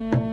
Mm-hmm.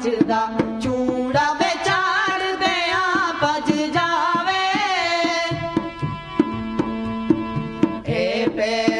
ਨੱਚਦਾ ਚੂੜਾ ਵਿਚਾਰਦੇ ਆ ਭਜ ਜਾਵੇ। ਏ ਪੇ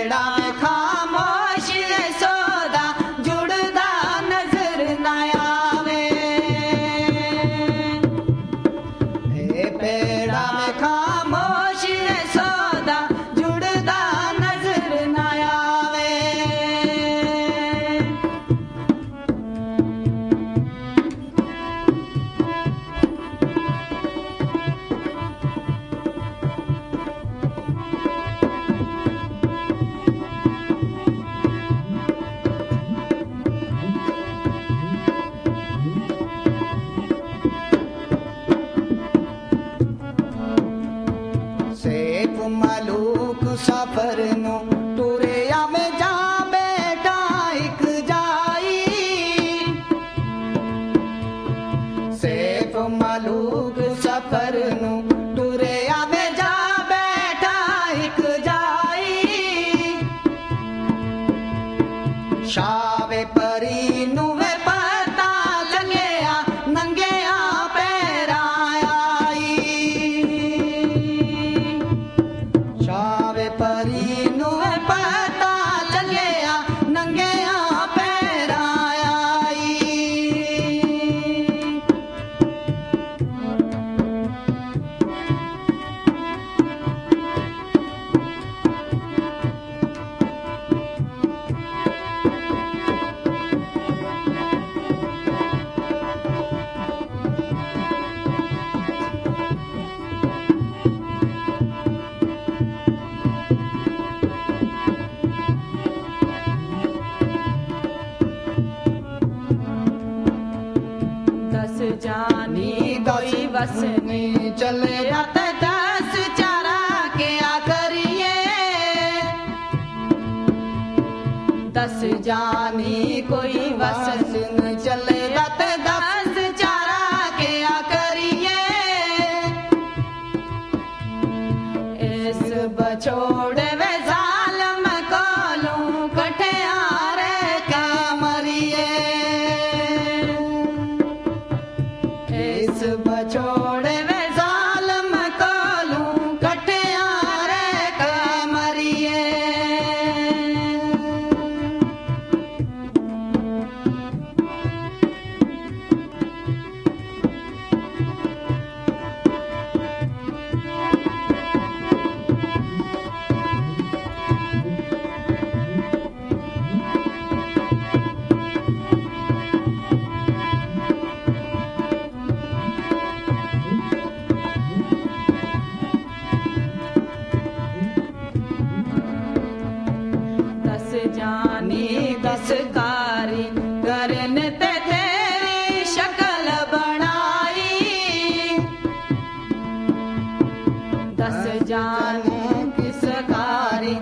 चले आते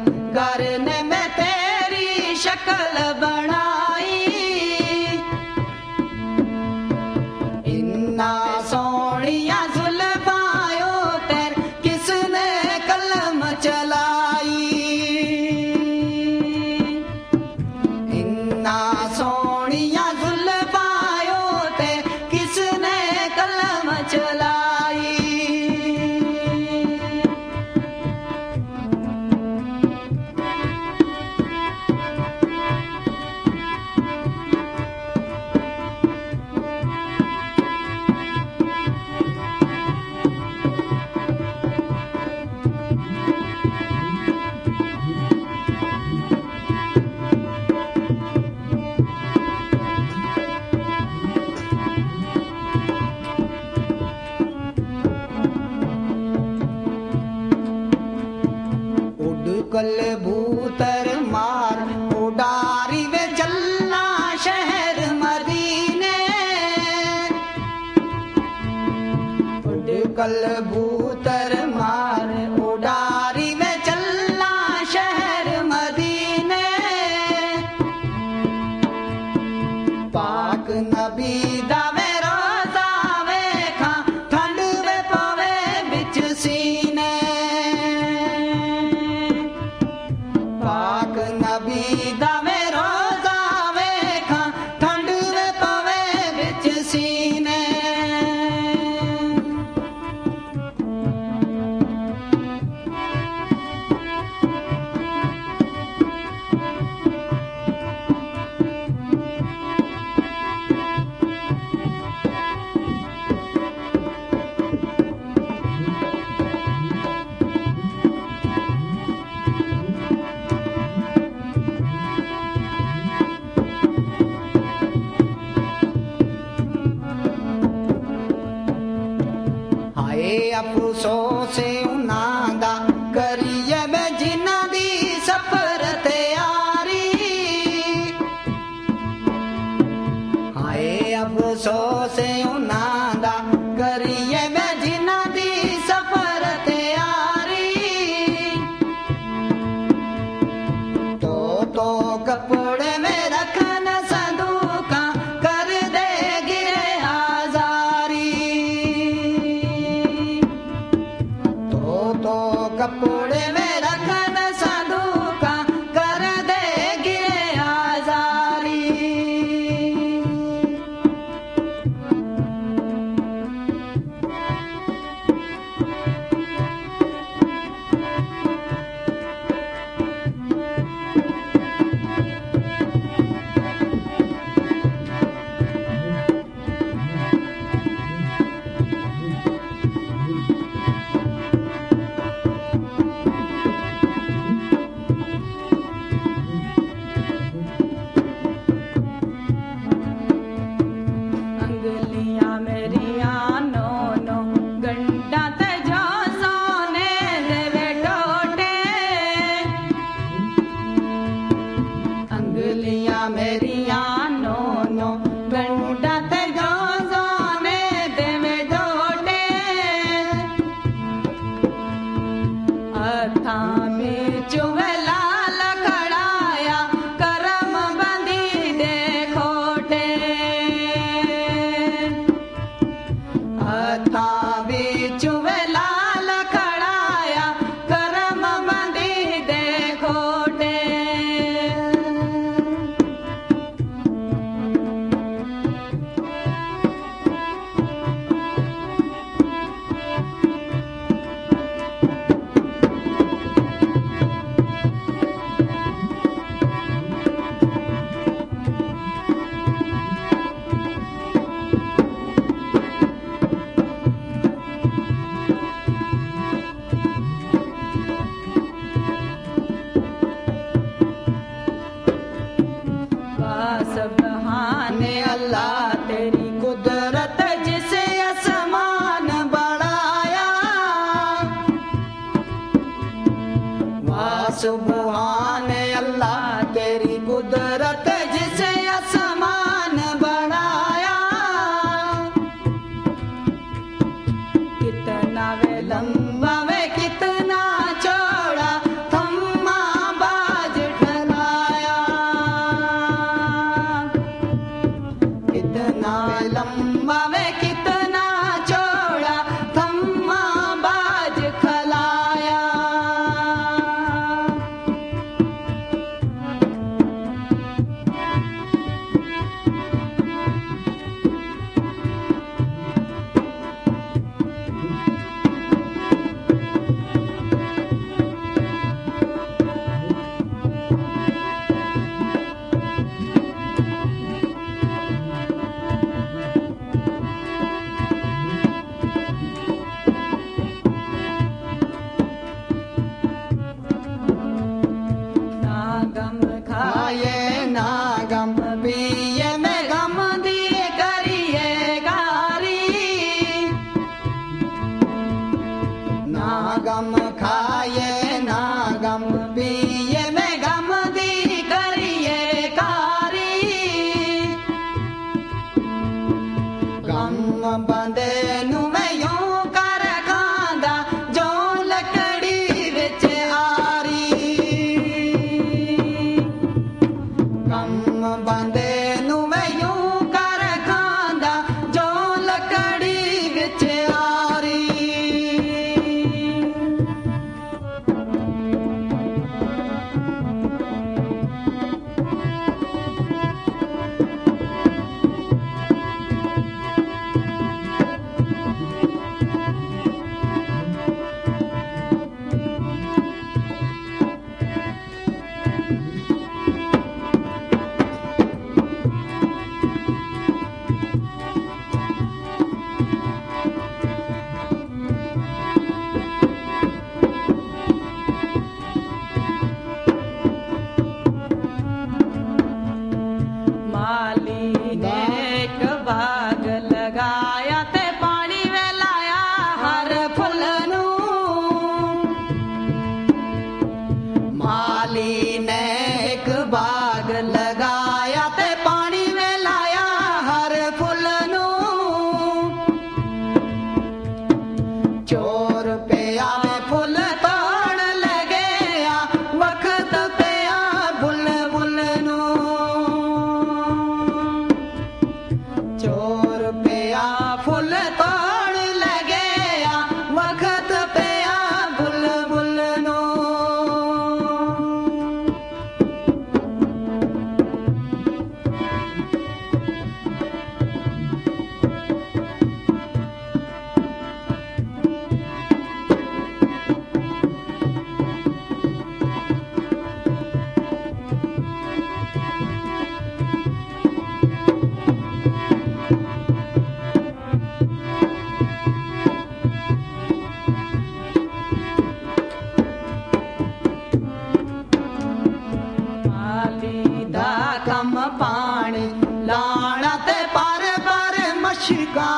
करने में तेरी शक्ल कलबूतर मार पुडारी वेझल शर मरीन कलबूत she got.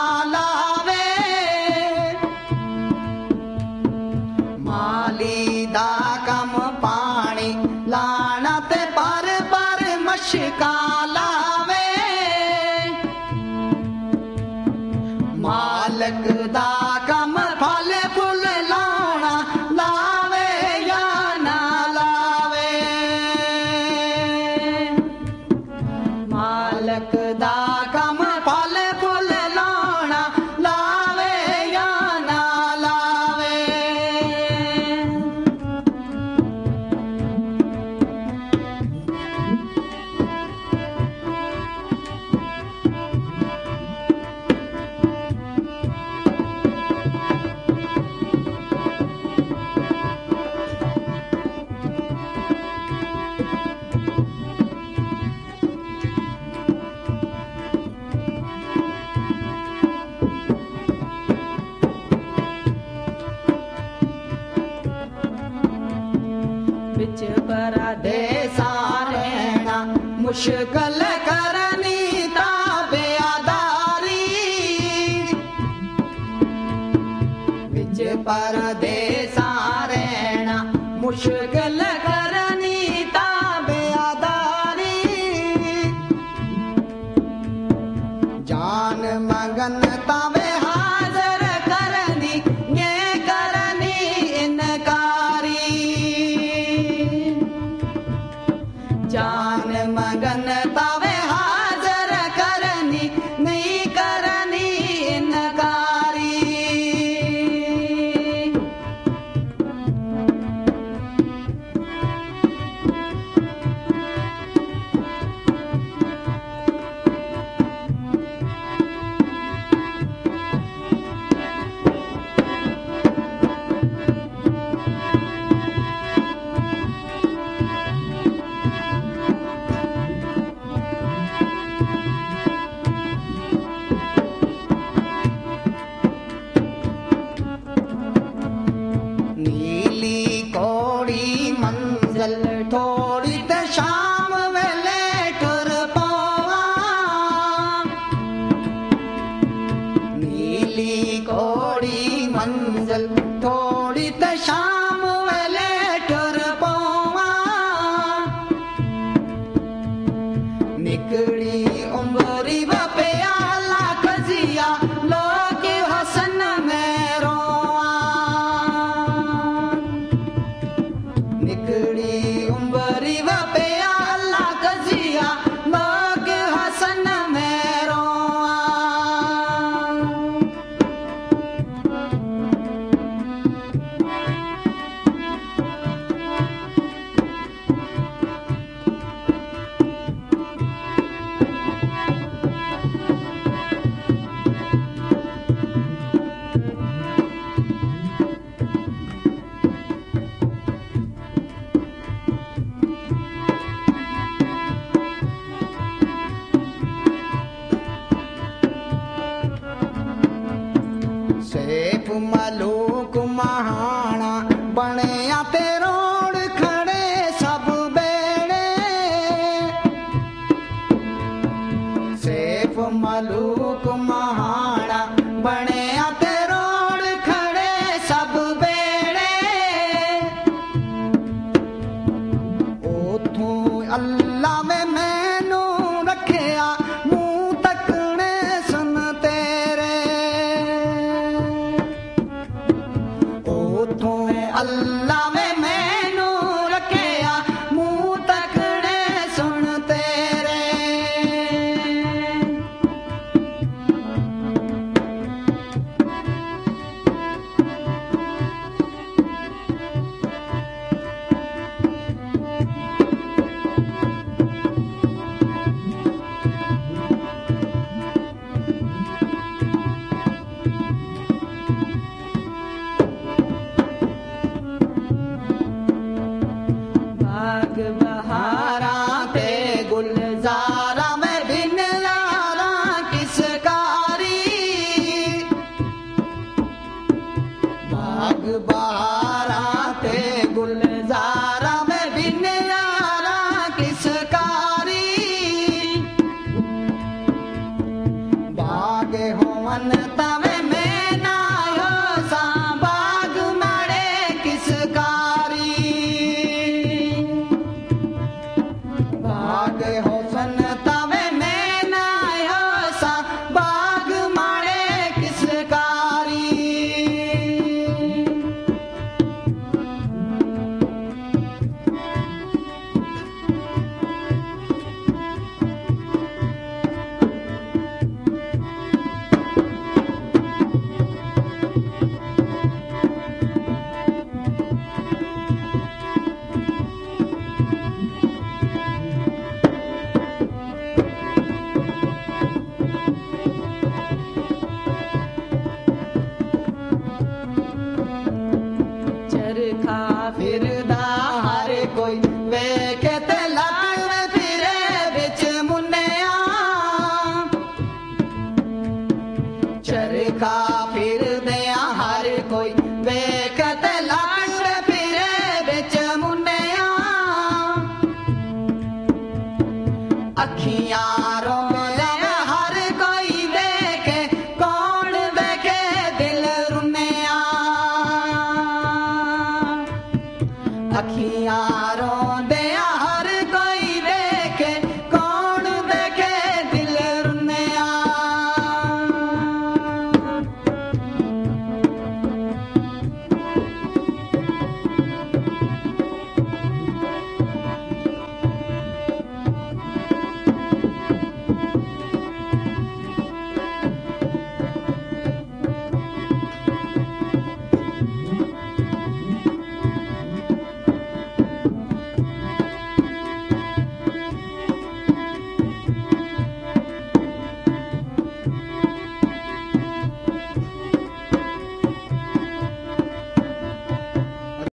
Nara.